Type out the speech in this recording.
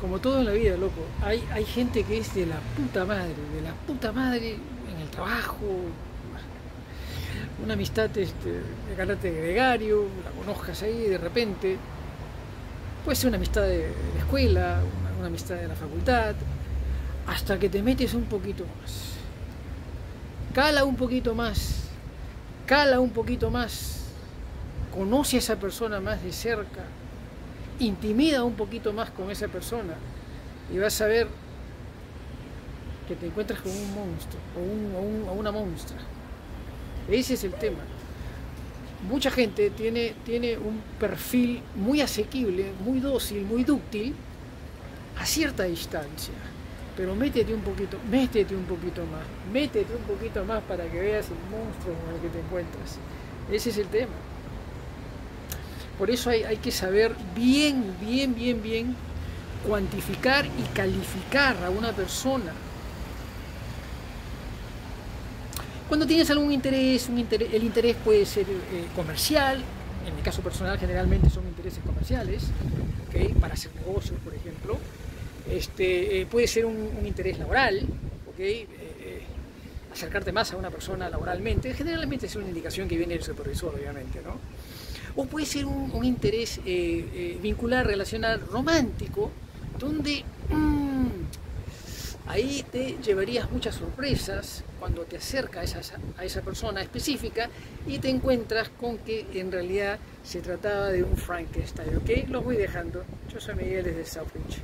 como todo en la vida, loco, hay, hay gente que es de la puta madre, de la puta madre en el trabajo, una amistad este, de carácter gregario, la conozcas ahí de repente, puede ser una amistad de, la escuela, una, una amistad de la facultad, hasta que te metes un poquito más. Cala un poquito más, cala un poquito más, conoce a esa persona más de cerca, intimida un poquito más con esa persona y vas a ver que te encuentras con un monstruo o, un, o, un, o una monstrua. Ese es el tema. Mucha gente tiene, tiene un perfil muy asequible, muy dócil, muy dúctil, a cierta distancia. Pero métete un poquito, métete un poquito más, métete un poquito más para que veas el monstruo con el que te encuentras. Ese es el tema. Por eso hay, que saber bien, bien, bien, bien cuantificar y calificar a una persona. Cuando tienes algún interés, el interés puede ser eh, comercial, en mi caso personal generalmente son intereses comerciales, para hacer negocios, por ejemplo. Este, eh, puede ser un, interés laboral, eh, acercarte más a una persona laboralmente, generalmente es una indicación que viene del supervisor, obviamente, ¿no? O puede ser un, interés eh, eh, vincular, relacional, romántico, donde mmm, ahí te llevarías muchas sorpresas cuando te acercas a esa, a esa persona específica y te encuentras con que en realidad se trataba de un Frankenstein, ¿ok? Los voy dejando. Yo soy Miguel desde Southbridge.